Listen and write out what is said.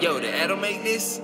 Yo, did Adam make this?